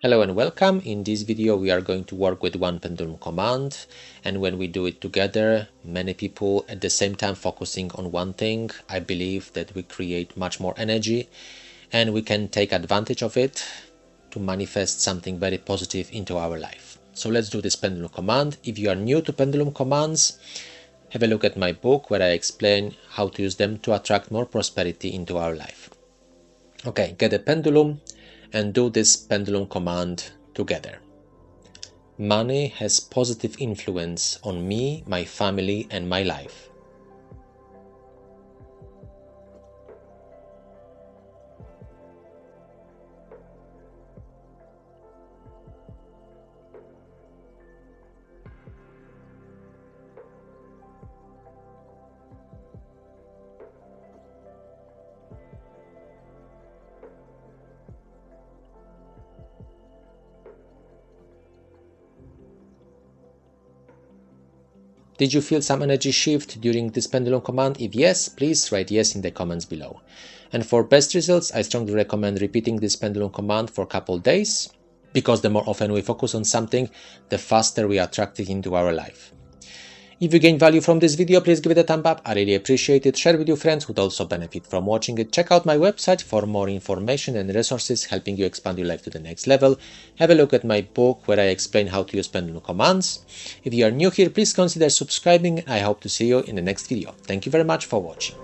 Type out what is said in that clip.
Hello and welcome. In this video we are going to work with one pendulum command and when we do it together, many people at the same time focusing on one thing, I believe that we create much more energy and we can take advantage of it to manifest something very positive into our life. So let's do this pendulum command. If you are new to pendulum commands, have a look at my book where I explain how to use them to attract more prosperity into our life. Okay, get a pendulum and do this pendulum command together. Money has positive influence on me, my family and my life. Did you feel some energy shift during this pendulum command? If yes, please write yes in the comments below. And for best results, I strongly recommend repeating this pendulum command for a couple days, because the more often we focus on something, the faster we attract it into our life. If you gain value from this video, please give it a thumb up. I really appreciate it. Share with your friends who would also benefit from watching it. Check out my website for more information and resources helping you expand your life to the next level. Have a look at my book where I explain how to use pendulum commands. If you are new here, please consider subscribing. I hope to see you in the next video. Thank you very much for watching.